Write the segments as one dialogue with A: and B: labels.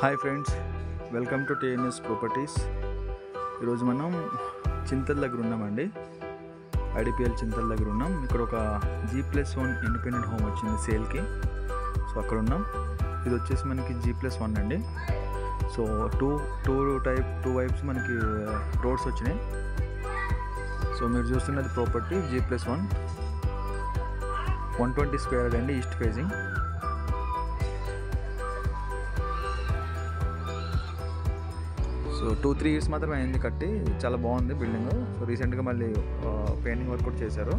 A: Hi friends welcome to TNS properties. ఈరోజు మనం చింతల దగ్గర ఉన్నామండి. ఐడిపిఎల్ చింతల దగ్గర ఉన్నాం. ఇక్కడ ఒక G plus one independent home వచ్చింది సేల్కి. సో అక్కడ ఉన్నాం. ఇది వచ్చేసి మనకి జీ ప్లస్ వన్ అండి. So two two type two wipes మనకి uh, రోడ్స్ వచ్చినాయి. సో మీరు చూస్తున్నది property G plus one. One twenty square అండి east facing so two three years మాత్రమే అయింది కట్టి చాలా బాగుంది బిల్డింగ్. సో రీసెంట్గా మళ్ళీ పెయింటింగ్ వర్క్ కూడా చేశారు.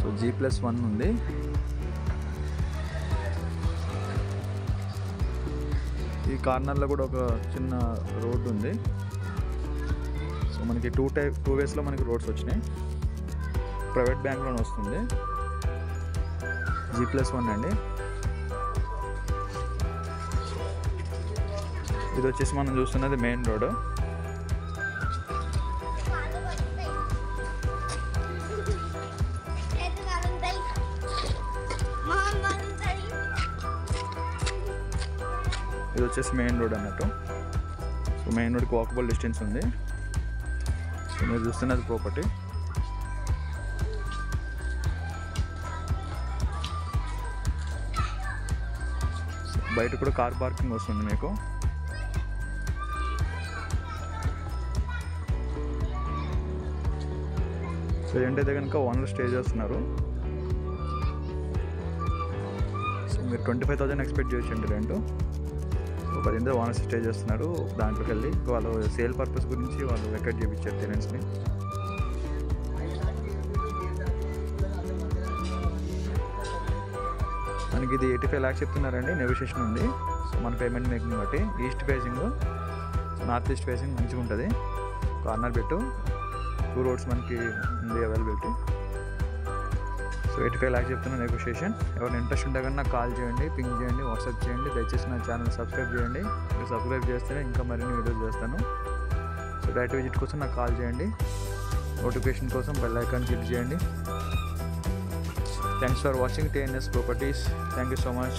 A: సో జీ ప్లస్ వన్ ఉంది. ఈ కార్నర్లో కూడా ఒక చిన్న రోడ్డు ఉంది. సో మనకి టూ టైప్ టూ వేస్లో మనకి రోడ్స్ వచ్చినాయి. ప్రైవేట్ బ్యాంక్లోనే వస్తుంది. జీ ప్లస్ వన్ అండి. ఇది వచ్చేసి మనం చూస్తున్నది మెయిన్ రోడ్. ఇది వచ్చేసి మెయిన్ రోడ్ అన్నట్టు. సో మెయిన్ రోడ్కి వాకబుల్ డిస్టెన్స్ ఉంది. సో మీరు చూస్తున్నది ప్రాపర్టీ. బయట కూడా కార్ పార్కింగ్ వస్తుంది మీకు. సో ఏంటైతే కనుక ఓనర్ స్టే చేస్తున్నారు. సో మీరు ట్వంటీ ఫైవ్ థౌజండ్ ఎక్స్పెక్ట్ చేయొచ్చండి రెంట్ సో పదిహేను ఓనర్స్ స్టే చేస్తున్నారు. దాంట్లోకి వెళ్ళి వాళ్ళు సేల్ పర్పస్ గురించి వాళ్ళు వెకెట్ చేయించారు టెనెంట్స్ని మనకి ఇది ఎయిటీ ఫైవ్ ల్యాక్స్ చెప్తున్నారండి. నెగోషియేషన్ ఉంది. సో మన పేమెంట్ మేకింగ్ బట్టి east facing north east facing మంచిగా ఉంటుంది కార్నర్ పెట్టు. టూ రోడ్స్ మనకి ఉంది availability so eighty five lakhs చెప్తున్నా నెగోషియేషన్ ఎవరైనా ఇంట్రెస్ట్ ఉంటే కన్నా నాకు కాల్ చేయండి పింక్ చేయండి వాట్సాప్ చేయండి దయచేసి నా ఛానల్ సబ్స్క్రైబ్ చేయండి. మీరు సబ్స్క్రైబ్ చేస్తేనే ఇంకా మరిన్ని వీడియోస్ చేస్తాను. సో డైరెక్ట్ విజిట్ కోసం నాకు కాల్ చేయండి. నోటిఫికేషన్ కోసం బెల్ ఐకాన్ క్లిక్ చేయండి. Thanks for watching TNS properties thank you so much